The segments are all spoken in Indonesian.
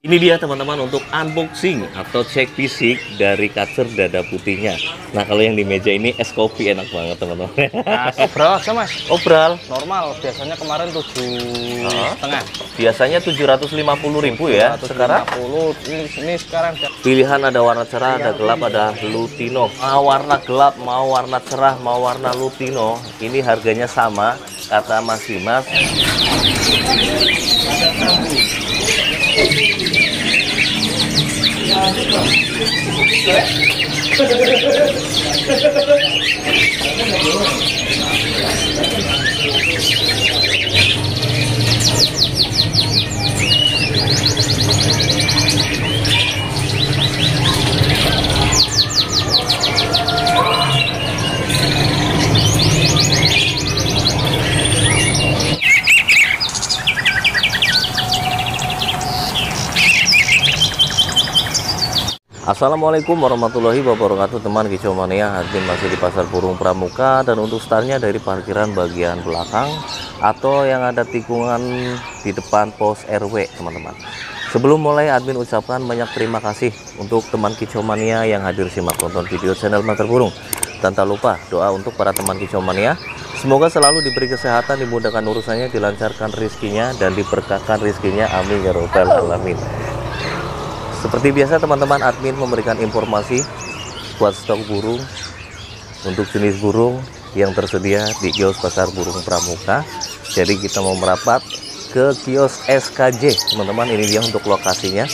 Ini dia teman-teman untuk unboxing atau cek fisik dari kacer dada putihnya. Nah kalau yang di meja ini es kopi enak banget teman-teman. Nah, obral aja mas, Obral, normal. Biasanya kemarin tujuh setengah. biasanya 750.000 ya. Sekarang 150. Ini, ini sekarang pilihan ada warna cerah, ada gelap, ada lutino. Mau warna gelap, mau warna cerah, mau warna lutino. Ini harganya sama, kata Mas Dimas. ちょっと待って。Assalamualaikum warahmatullahi wabarakatuh. Teman kicau mania Admin masih di pasar burung pramuka. Dan untuk startnya dari parkiran bagian belakang atau yang ada tikungan di depan pos RW teman-teman. Sebelum mulai admin ucapkan banyak terima kasih untuk teman kicau mania yang hadir simak tonton video channel Mater Burung. Dan tak lupa doa untuk para teman kicau mania. Semoga selalu diberi kesehatan dimudahkan urusannya dilancarkan rizkinya dan diberkahkan rizkinya amin ya robbal alamin seperti biasa teman-teman admin memberikan informasi buat stok burung untuk jenis burung yang tersedia di kios pasar burung pramuka. Jadi kita mau merapat ke kios SKJ teman-teman ini dia untuk lokasinya.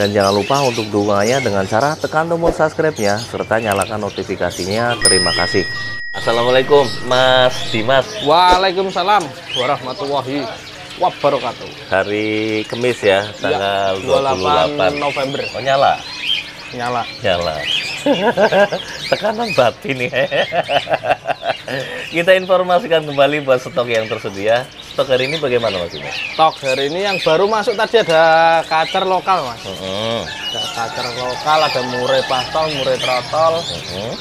Dan jangan lupa untuk dukungannya dengan cara tekan tombol subscribe-nya serta nyalakan notifikasinya. Terima kasih. Assalamualaikum Mas Dimas. Waalaikumsalam warahmatullahi wabarakatuh. Hari Kamis ya, tanggal Iya, 28 November. Oh nyala. Nyala. Nyala. Tekanan batin nih. Kita informasikan kembali buat stok yang tersedia. Stok hari ini bagaimana Mas Dimas? Stok hari ini yang baru masuk tadi ada kacer lokal mas. Heeh. Ada kacer lokal, ada murai pastol, murai trotol, heeh.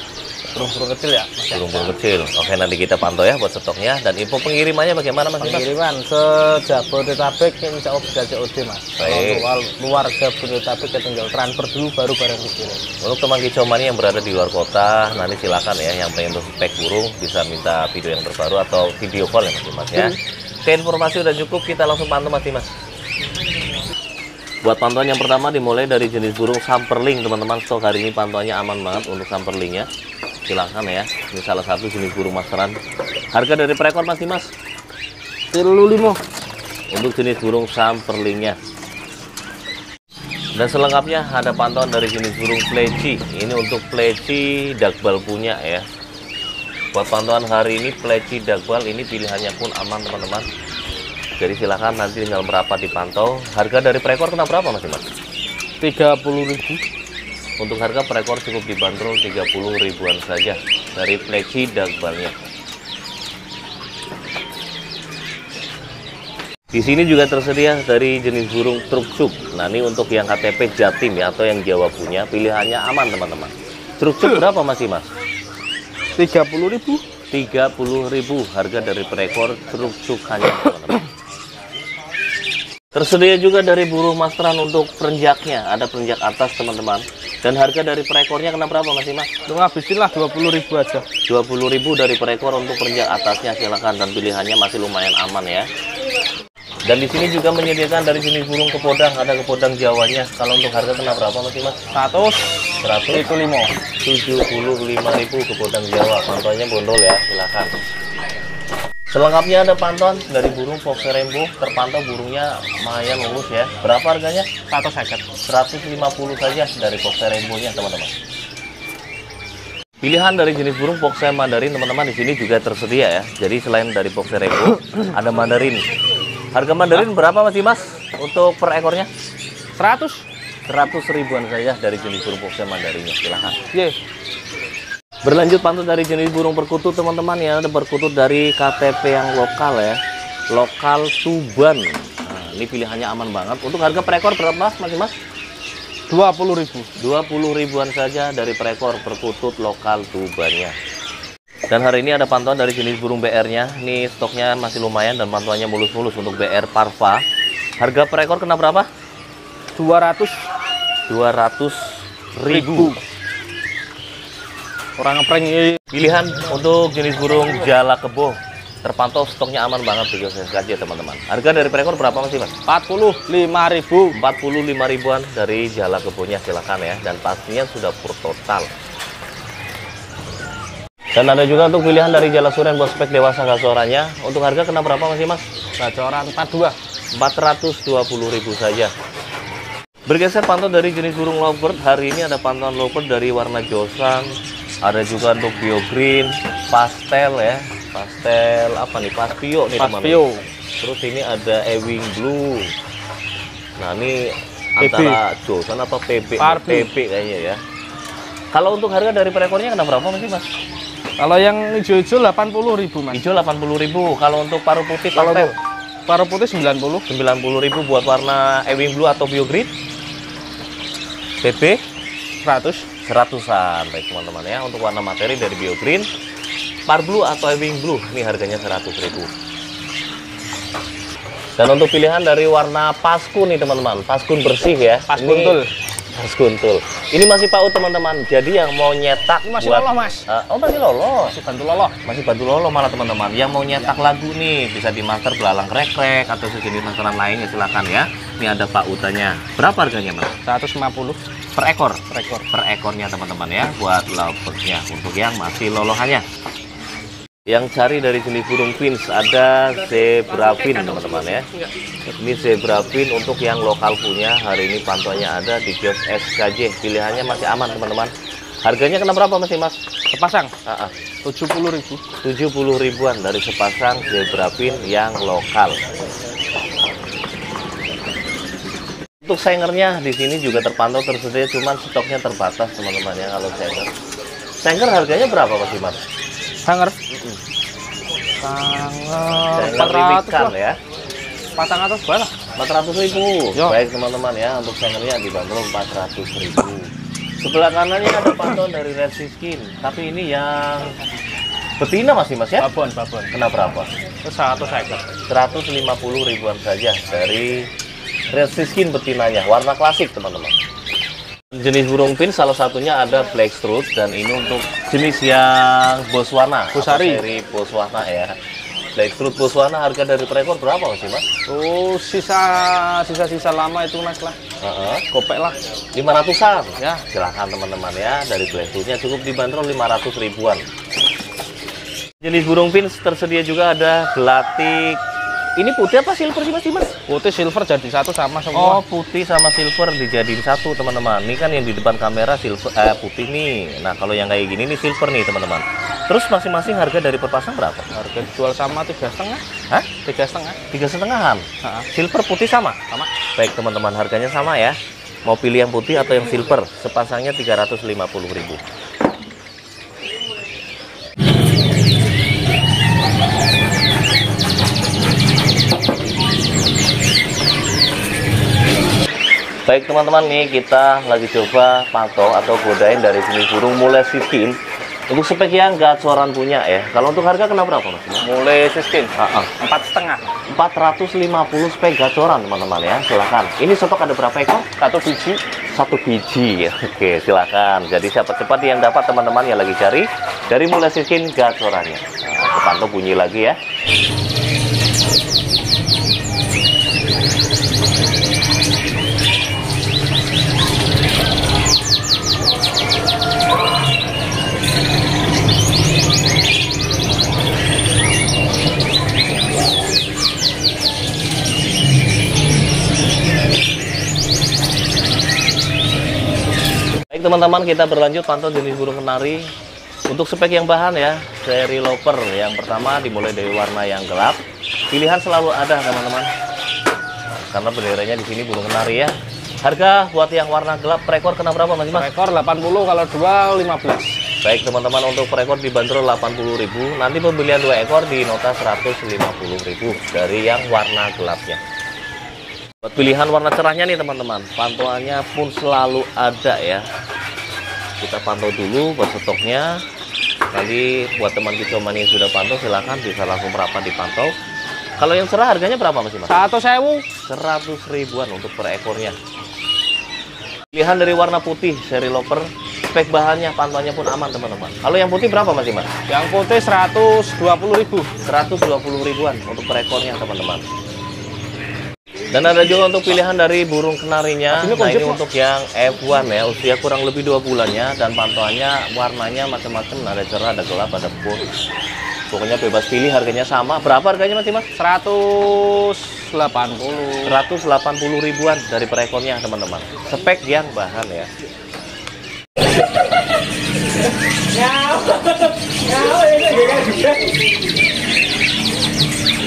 Burung-burung kecil ya. Burung-burung kecil. Oke, nanti kita pantau ya buat stoknya dan info pengirimannya bagaimana Mas? Pengiriman sejabodetabek insya Allah bisa COD mas. Kalau Baik. luar, luar Jabodetabek ya tinggal transfer dulu baru barang dikirim. Untuk teman kicau yang berada di luar kota, nanti silakan ya yang pengen spek burung bisa minta video yang terbaru atau video call ya Mas Dimas ya. Oke, informasi udah cukup, kita langsung pantau Mas Dimas. Buat pantauan yang pertama dimulai dari jenis burung samperling teman-teman. Stok hari ini pantauannya aman banget untuk samperlingnya. Silahkan ya. Ini salah satu jenis burung masteran. Harga dari per ekor Mas Dimas limo. untuk jenis burung samperlingnya. Dan selengkapnya ada pantauan dari jenis burung pleci. Ini untuk pleci dagbal punya ya. Buat pantauan hari ini pleci dagbal ini pilihannya pun aman teman-teman. Jadi silahkan nanti tinggal merapat dipantau. Harga dari per ekor kena berapa Mas Dimas? Ribu. Untuk harga per ekor cukup dibanderol 30 ribuan saja dari pleci dagbalnya. Di sini juga tersedia dari jenis burung truk Nah ini untuk yang KTP Jatim ya atau yang Jawa punya pilihannya aman teman-teman. Truk berapa masih mas? Tiga puluh ribu. 30.000 harga dari per ekor truk hanya teman-teman. Tersedia juga dari burung masteran untuk perenjaknya, ada perenjak atas teman-teman. Dan harga dari per ekornya kena berapa Mas Mas? Lu ngabisin lah dua puluh ribu aja. 20.000 dari per ekor untuk perenjak atasnya silakan dan pilihannya masih lumayan aman ya. Dan di sini juga menyediakan dari jenis burung kepodang, ada kepodang Jawanya. Kalau untuk harga kena berapa Mas Mas? Satu. 100 Itu limo. 75.000 kepodang Jawa. Pantauannya bondol ya, silakan. Selengkapnya ada pantauan dari burung Fox Rainbow, terpantau burungnya lumayan lulus ya. Berapa harganya? Satu seket. 150 saja dari Fox Rainbow-nya, teman-teman. Pilihan dari jenis burung Fox Mandarin, teman-teman, di sini juga tersedia ya. Jadi selain dari Fox Rainbow, ada Mandarin. Harga Mandarin berapa Mas Dimas untuk per ekornya? Seratus. 100 ribuan saja dari jenis burung Fox Mandarinnya, silahkan. Ye. Berlanjut pantun dari jenis burung perkutut teman-teman ya ada perkutut dari KTP yang lokal ya lokal Tuban nah, ini pilihannya aman banget untuk harga per ekor berapa mas mas Dua puluh ribu. 20 ribuan saja dari per ekor perkutut lokal Tubannya dan hari ini ada pantauan dari jenis burung BR-nya. Ini stoknya masih lumayan dan pantauannya mulus-mulus untuk BR Parva. Harga per ekor kena berapa? 200 200 ribu. Orang ngeprank ini Pilihan untuk jenis burung jala kebo terpantau stoknya aman banget di kios SKJ teman-teman. Harga dari per ekor berapa masih mas? 45.000. 45 ribuan dari jala kebonya silakan ya dan pastinya sudah pur total. Dan ada juga untuk pilihan dari jala suren buat spek dewasa nggak suaranya. Untuk harga kena berapa masih mas? Gacoran 42. 420 ribu saja. Bergeser pantau dari jenis burung lovebird, hari ini ada pantauan lovebird dari warna josan, ada juga untuk bio green, pastel ya, pastel apa nih, paspio nih teman-teman. Terus ini ada ewing blue. Nah ini PB. antara josan apa PB? Parbi. PB kayaknya ya. Kalau untuk harga dari per ekornya kena berapa masih mas? Kalau yang hijau-hijau 80.000, Mas. Hijau 80 ribu. Kalau untuk paruh putih Kalau pastel paruh putih 90. 90 ribu buat warna ewing blue atau bio green. PP 100. Seratusan. Baik teman-teman ya. Untuk warna materi dari bio green par blue atau ewing blue. Ini harganya 100.000 dan untuk pilihan dari warna paskun nih teman-teman. Paskun bersih ya. Pas Ini- kuntul. Paskun tul ini masih paut teman-teman. Jadi yang mau nyetak Ini masih buat- lolos, Mas. Ah, oh masih lolos. Masih bantu loloh. masih bantu lolo malah teman-teman. Yang mau nyetak lagu nih bisa di master belalang krek-krek atau sejenis masteran lain ya silakan ya. Ini ada pautannya berapa harganya mas? 150 per ekor? Per ekor. per ekornya teman-teman ya buat lovebirdsnya untuk yang masih lolohannya yang cari dari jenis burung fins ada zebra fin teman-teman ya. Ini zebra fin untuk yang lokal punya hari ini pantauannya ada di kios SKJ pilihannya masih aman teman-teman. Harganya kena berapa masih mas Sepasang? Ah, ah. 70.000. 70 ribuan dari sepasang zebra fin yang lokal. Untuk sengernya di sini juga terpantau tersedia cuman stoknya terbatas teman-teman ya kalau senger senger harganya berapa masih mas Hanger. Mm-mm. Hanger Senger 400 limikan lah. ya Pasang atas berapa? 400 ribu Yo. baik teman-teman ya untuk sengernya dibanderol 400 ribu sebelah kanannya ada pantauan dari red skin tapi ini yang betina masih mas ya Babon, babon. kena berapa 100 ekor. 150 ribuan saja dari red skin betinanya warna klasik teman-teman jenis burung pin salah satunya ada black strut dan ini untuk jenis yang Botswana atau Bosari. seri Botswana ya black strut Botswana harga dari per ekor berapa sih mas? Oh, sisa sisa sisa lama itu Mas lah. Heeh. Kopek lah. 500an Ya. silahkan teman-teman ya dari black strutnya cukup dibanderol 500 ribuan jenis burung pin tersedia juga ada gelatik ini putih apa silver sih mas? Mas? Putih silver jadi satu sama Oh, semua. putih sama silver dijadiin satu, teman-teman. Ini kan yang di depan kamera silver eh, putih nih. Nah, kalau yang kayak gini nih silver nih, teman-teman. Terus masing-masing harga dari perpasang berapa? Harga dijual sama tiga setengah. Hah? Tiga setengah. Tiga setengahan. Nah, Silver putih sama? sama. Baik, teman-teman, harganya sama ya. Mau pilih yang putih atau yang silver? Sepasangnya 350.000. Baik teman-teman nih kita lagi coba pantau atau godain dari jenis burung mulai siskin untuk spek yang gacoran punya ya. Kalau untuk harga kena berapa mas? Mulai siskin. Ah, ah. Empat setengah. 450 spek gacoran teman-teman ya. Silakan. Ini stok ada berapa ekor? Satu biji. Satu biji ya. Oke silakan. Jadi siapa cepat yang dapat teman-teman yang lagi cari dari mulai siskin gacorannya. Nah, kepantau bunyi lagi ya. Teman-teman kita berlanjut pantau jenis burung kenari. Untuk spek yang bahan ya seri loper yang pertama dimulai dari warna yang gelap. Pilihan selalu ada teman-teman. Karena benderanya di sini burung kenari ya. Harga buat yang warna gelap per ekor kena berapa mas Per mas? ekor 80 kalau dua 15. Baik teman-teman untuk per ekor dibanderol 80.000 nanti pembelian dua ekor di nota 150.000 dari yang warna gelapnya. Buat pilihan warna cerahnya nih teman-teman, pantauannya pun selalu ada ya. Kita pantau dulu buat stoknya. Nanti buat teman kicauan yang sudah pantau silahkan bisa langsung merapat dipantau. Kalau yang cerah harganya berapa masih mas? Satu sewu. 100 ribuan untuk per ekornya. Pilihan dari warna putih seri loper, spek bahannya, pantauannya pun aman teman-teman. Kalau yang putih berapa Mas Iman? Yang putih 120.000. 120 ribuan untuk per ekornya teman-teman. Dan ada juga untuk pilihan dari burung kenarinya. Ini Nah ini untuk yang F1 ya, usia kurang lebih dua bulannya dan pantauannya warnanya macam-macam, ada cerah, ada gelap, ada pun. Pokoknya bebas pilih, harganya sama. Berapa harganya Mas Iman? 180. 180 ribuan dari per ekornya teman-teman. Spek yang bahan ya.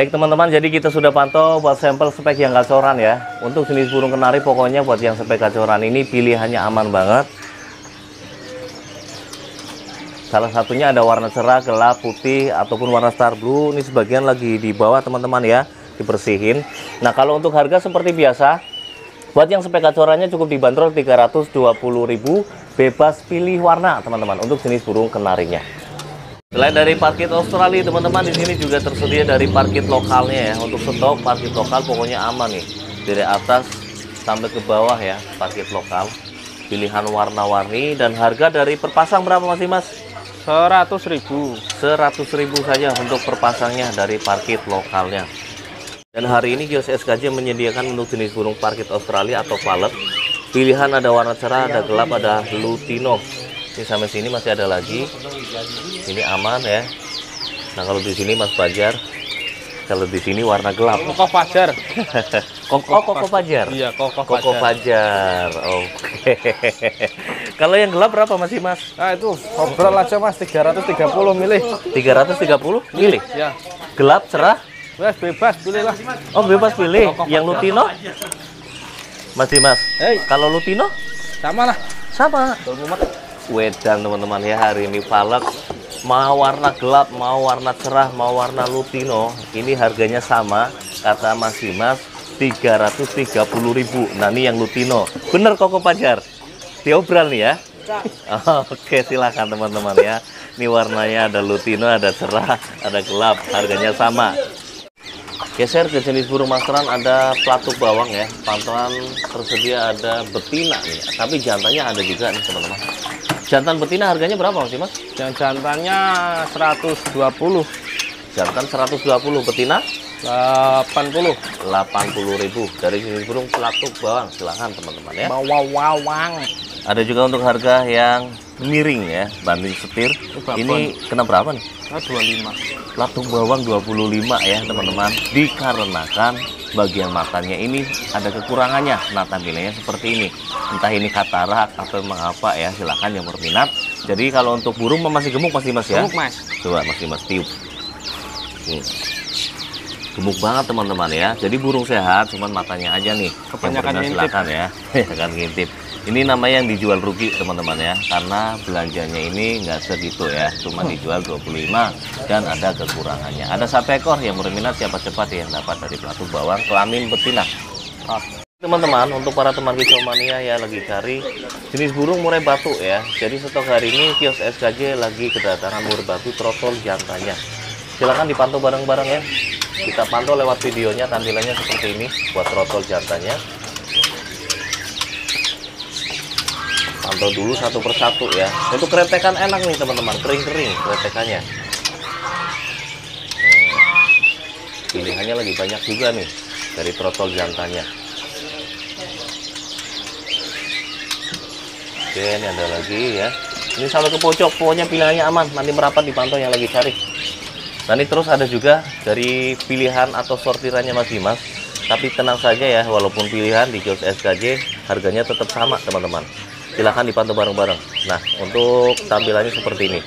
Baik teman-teman, jadi kita sudah pantau buat sampel spek yang gacoran ya. Untuk jenis burung kenari pokoknya buat yang spek gacoran ini pilihannya aman banget. Salah satunya ada warna cerah, gelap, putih, ataupun warna star blue. Ini sebagian lagi di bawah teman-teman ya, dibersihin. Nah kalau untuk harga seperti biasa, buat yang spek gacorannya cukup dibanderol 320.000 bebas pilih warna teman-teman untuk jenis burung kenarinya. Selain dari parkit Australia, teman-teman di sini juga tersedia dari parkit lokalnya ya. Untuk stok parkit lokal pokoknya aman nih. Dari atas sampai ke bawah ya, parkit lokal. Pilihan warna-warni dan harga dari perpasang berapa masih Mas? 100.000. 100.000 saja untuk perpasangnya dari parkit lokalnya. Dan hari ini kios SKJ menyediakan untuk jenis burung parkit Australia atau valet. Pilihan ada warna cerah, ada gelap, ada lutino. Ini sampai sini masih ada lagi. Ini aman ya. Nah kalau di sini Mas Fajar, kalau di sini warna gelap. Koko Fajar. Koko, oh, Koko Fajar. Iya, Koko Koko Fajar. Fajar. Oke. kalau yang gelap berapa masih Mas? Nah, itu obrol aja Mas 330 milih. 330 milih. Ya. Gelap, cerah, Wes bebas pilih lah. Oh bebas pilih. Koko Yang Fajar. Lutino? Masih mas. Hei. Kalau Lutino? Sama lah. Sama. Wedan teman-teman ya hari ini Valek mau warna gelap, mau warna cerah, mau warna Lutino. Ini harganya sama kata Mas Dimas 330.000. Nah ini yang Lutino. Bener Koko Pajar. Diobral nih ya. Oke silakan teman-teman ya. Ini warnanya ada Lutino, ada cerah, ada gelap. Harganya sama. Geser ke jenis burung masteran ada pelatuk bawang ya. Pantauan tersedia ada betina nih. Tapi jantannya ada juga nih teman-teman. Jantan betina harganya berapa Mas Mas? Yang jantannya 120. Jantan 120, betina 80. 80.000 dari jenis burung pelatuk bawang. Silahkan teman-teman ya. Bawang-wawang. Ada juga untuk harga yang miring ya, banding setir. berapa Ini kena berapa nih? Ah, 25. Pelatuk bawang 25 ya teman-teman. Dikarenakan bagian matanya ini ada kekurangannya. Nah tampilannya seperti ini. Entah ini katarak atau memang apa ya silahkan yang berminat. Jadi kalau untuk burung masih gemuk masih mas ya. Gemuk, Mas. Coba masih mas tiup. Nih. Gemuk banget teman-teman ya. Jadi burung sehat, cuman matanya aja nih. Yang Kebanyakan ngintip. silakan ya. Jangan ngintip. Ini namanya yang dijual rugi teman-teman ya. Karena belanjanya ini nggak segitu ya. Cuma dijual 25 dan ada kekurangannya. Ada satu ekor yang berminat siapa cepat yang dapat dari pelatuk bawang kelamin betina. Teman-teman, untuk para teman kicau mania ya lagi cari jenis burung murai batu ya. Jadi stok hari ini kios SKJ lagi kedatangan murai batu trotol jantannya. Silakan dipantau bareng-bareng ya. Kita pantau lewat videonya tampilannya seperti ini buat trotol jantannya. Pantau dulu satu persatu ya. Untuk kretekan enak nih teman-teman. Kering-kering kretekannya Hmm. pilihannya lagi banyak juga nih dari trotol jantannya. Oke ini ada lagi ya. Ini sampai ke pojok pokoknya pilihannya aman. Nanti merapat dipantau yang lagi cari. Nah ini terus ada juga dari pilihan atau sortirannya Mas Dimas. Tapi tenang saja ya, walaupun pilihan di kios SKJ harganya tetap sama teman-teman. Silahkan dipantau bareng-bareng. Nah untuk tampilannya seperti ini.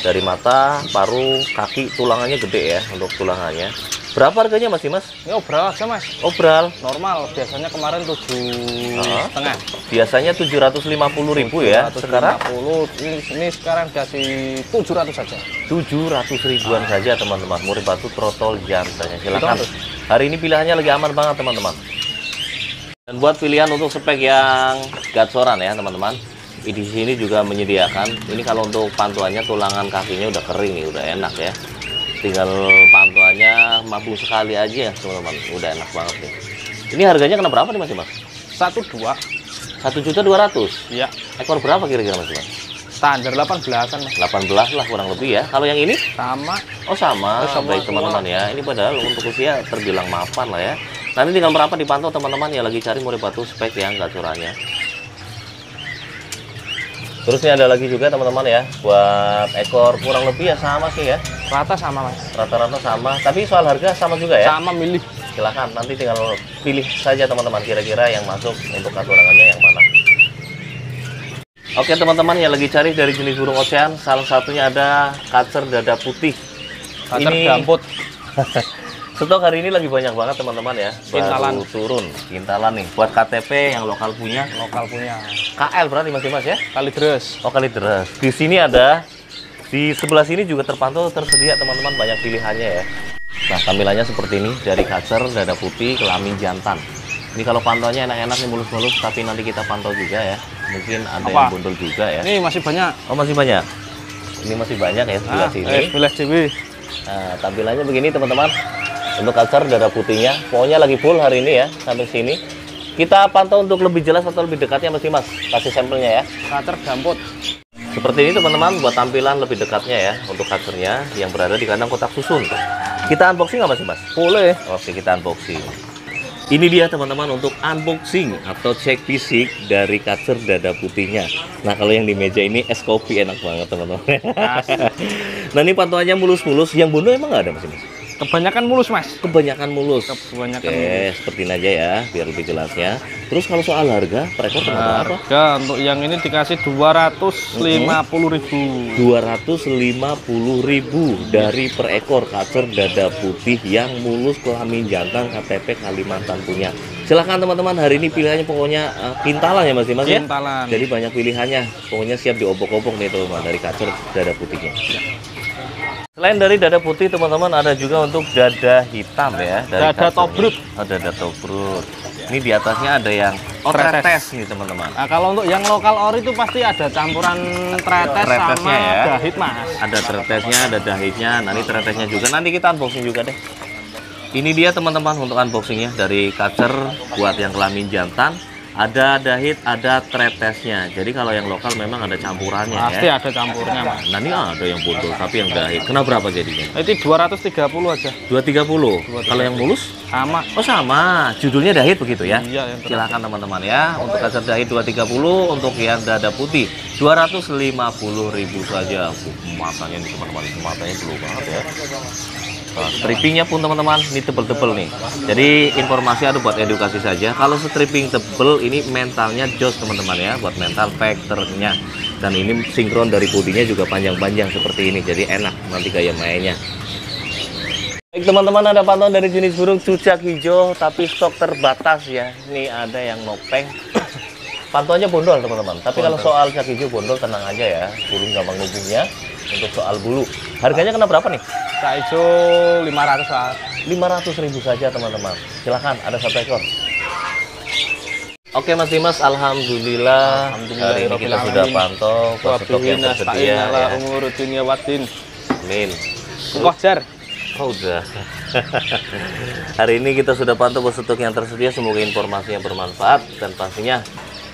Dari mata, paru, kaki, tulangannya gede ya untuk tulangannya. Berapa harganya Mas Dimas? Ini obral aja mas. Obral. Normal. Biasanya kemarin tujuh Ah. setengah. Biasanya 750.000 ya. Sekarang 750. Ini, ini sekarang kasih 700 saja. 700 ribuan saja teman-teman murid batu trotol jantannya silakan Betul. hari ini pilihannya lagi aman banget teman-teman dan buat pilihan untuk spek yang gatsoran ya teman-teman di sini juga menyediakan ini kalau untuk pantuannya tulangan kakinya udah kering nih udah enak ya tinggal pantuannya mampu sekali aja ya teman-teman udah enak banget nih ini harganya kena berapa nih mas mas Satu dua. satu juta dua ratus Iya. ekor berapa kira-kira mas mas Standar 18-an mas. 18 lah kurang lebih ya kalau yang ini Sama. Oh sama, Oh, sama baik teman-teman ya. Ini padahal untuk usia terbilang mapan lah ya. Nanti tinggal merapat dipantau teman-teman ya lagi cari murid batu spek yang gak curannya. Terus ini ada lagi juga teman-teman ya buat ekor kurang lebih ya sama sih ya. Rata sama mas. Rata-rata sama. Tapi soal harga sama juga ya. Sama milih. Silahkan nanti tinggal pilih saja teman-teman kira-kira yang masuk untuk katurangannya yang mana. Oke teman-teman yang lagi cari dari jenis burung ocean, salah satunya ada kacer dada putih. Kacer Ini- gambut. Stok hari ini lagi banyak banget teman-teman ya. Kintalan. Baru turun, kintalan nih. Buat KTP yang lokal punya, Lokal punya. KL berarti Mas Dimas ya? Kali deres. Oh kali deras. Di sini ada, di sebelah sini juga terpantau tersedia teman-teman banyak pilihannya ya. Nah tampilannya seperti ini dari kacer, dada putih, kelamin jantan. Ini kalau pantaunya enak-enak nih mulus-mulus, tapi nanti kita pantau juga ya. Mungkin ada yang Apa? bondol juga ya. Ini masih banyak. Oh masih banyak. Ini masih banyak ya sebelah Ah, sini. eh, pilih CB. Nah, tampilannya begini teman-teman. Untuk kacer dada putihnya, pokoknya lagi full hari ini ya sampai sini. Kita pantau untuk lebih jelas atau lebih dekatnya masih mas. Kasih sampelnya ya. Kacer gambut. Seperti ini teman-teman buat tampilan lebih dekatnya ya untuk kacernya yang berada di kandang kotak susun. Kita unboxing nggak masih mas? Boleh. Oke kita unboxing. Ini dia teman-teman untuk unboxing atau cek fisik dari kacer dada putihnya. Nah kalau yang di meja ini es kopi enak banget teman-teman. nah ini pantauannya mulus-mulus. Yang bondo emang nggak ada mas? Kebanyakan mulus mas. Kebanyakan mulus. Kebanyakan Oke, seperti ini aja ya, biar lebih jelasnya. Terus kalau soal harga, per ekor kena berapa? Harga untuk yang ini dikasih 250 ribu. 250.000 dari per ekor kacer dada putih yang mulus kelamin jantan KTP Kalimantan punya. Silahkan teman-teman, hari ini pilihannya pokoknya kintalan ya Mas Dimas ya? Kintalan. Jadi banyak pilihannya, pokoknya siap diobok-obok nih teman-teman dari kacer dada putihnya. Selain dari dada putih teman-teman ada juga untuk dada hitam ya. Dari Dada tobrut. Oh, dada tobrut. Ini di atasnya ada yang oh, Tretes. tretes nih teman-teman. Nah, kalau untuk yang lokal ori itu pasti ada campuran tretes Tretesnya sama ya. dahit mas. Ada tretesnya, ada dahitnya. Ini tretesnya juga. Nanti kita unboxing juga deh. Ini dia teman-teman untuk unboxingnya dari kacer buat yang kelamin jantan. Ada dahit, ada tretesnya. Jadi kalau yang lokal memang ada campurannya Pasti ya. ada campurnya mas. Nah ini ada yang botol, tapi yang dahit. Kena berapa jadinya? Itu 230 aja. 230. Kalau yang mulus? Sama. Oh sama, judulnya dahit begitu ya? Iya yang terakhir. Silakan teman-teman ya. Untuk kacer dahit 230, untuk yang dada putih 250.000 saja. Matanya nih teman-teman, matanya blue banget ya. Strippingnya pun teman-teman ini tebel-tebel nih. Jadi informasi ada buat edukasi saja. Kalau stripping tebel ini mentalnya jos teman-teman ya, buat mental factornya. Dan ini sinkron dari putihnya juga panjang-panjang seperti ini. Jadi enak nanti gaya mainnya. Baik teman-teman ada pantauan dari jenis burung cucak hijau tapi stok terbatas ya. Ini ada yang nopeng. Pantauannya bondol teman-teman. Tapi kalau soal cucak hijau bondol tenang aja ya. Burung gampang nubuhnya. Untuk soal bulu, harganya kena berapa nih? Kak Ijo 500 mas. 500 ribu saja teman-teman. Silahkan ada satu ekor. Oke Mas Dimas, Alhamdulillah, Alhamdulillah, hari ini kita sudah pantau stok yang tersedia ya. umur dunia watin. Amin. Wajar. Oh udah. Hari ini kita sudah pantau stok yang tersedia. Semoga informasi yang bermanfaat dan pastinya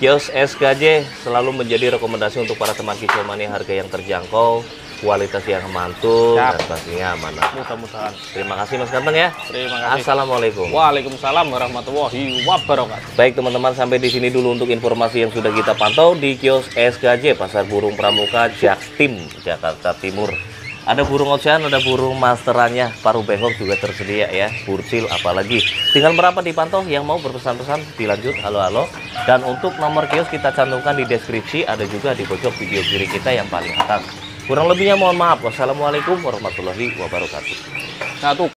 Kios SKJ selalu menjadi rekomendasi untuk para teman kicau mania harga yang terjangkau, kualitas yang mantul, Siap. dan pastinya amanah. Mudah-mudahan. Terima kasih Mas Ganteng ya. Terima kasih. Assalamualaikum. Waalaikumsalam warahmatullahi wabarakatuh. Baik teman-teman sampai di sini dulu untuk informasi yang sudah kita pantau di kios SKJ Pasar Burung Pramuka Jaktim Jakarta Timur. Ada burung ocean, ada burung masterannya, paruh bengkok juga tersedia ya, burcil apalagi. Tinggal berapa dipantau yang mau berpesan-pesan dilanjut halo-halo. Dan untuk nomor kios kita cantumkan di deskripsi, ada juga di pojok video kiri kita yang paling atas. Kurang lebihnya mohon maaf. Wassalamualaikum warahmatullahi wabarakatuh. Satu